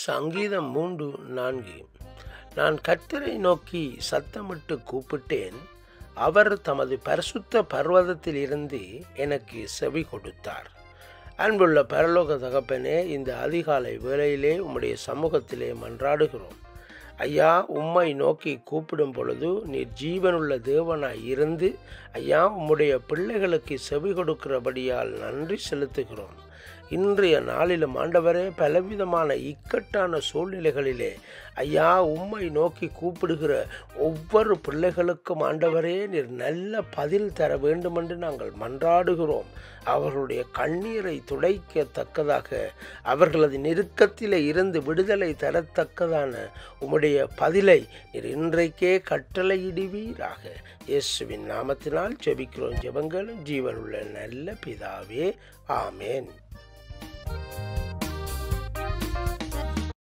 சங்கீதம் மூன்று நான்கு. நான் கர்த்தரை நோக்கி சத்தமிட்டு கூப்பிட்டேன். அவர் தமது பரிசுத்த பர்வதத்தில் இருந்து எனக்கு செவி கொடுத்தார். அன்புள்ள பரலோக தகப்பனே இந்த அதிகாலை வேளையிலே உம்முடைய சமூகத்திலே மன்றாடுகிறோம். ஐயா உம்மை நோக்கி கூப்பிடும் பொழுது நீர் ஜீவனுள்ள தேவனாய் இருந்து ஐயா உம்முடைய பிள்ளைகளுக்கு செவி கொடுக்கிறபடியால் நன்றி செலுத்துகிறோம். இன்றைய நாளிலும் ஆண்டவரே பலவிதமான இக்கட்டான சூழ்நிலைகளிலே ஐயா உம்மை நோக்கி கூப்பிடுகிற ஒவ்வொரு பிள்ளைகளுக்கும் ஆண்டவரே நீர் நல்ல பதில் தர வேண்டுமென்று நாங்கள் மன்றாடுகிறோம். அவர்களுடைய கண்ணீரை துடைக்கத்தக்கதாக அவர்களது நெருக்கத்திலே இருந்து விடுதலை தரத்தக்கதான உம்முடைய பதிலை நீர் இன்றைக்கே கட்டளையிடுவீராக. இயேசுவின் நாமத்தினால் ஜெபிக்கிறோம் ஜெபங்களும் ஜீவனுள்ள நல்ல பிதாவே ஆமேன்.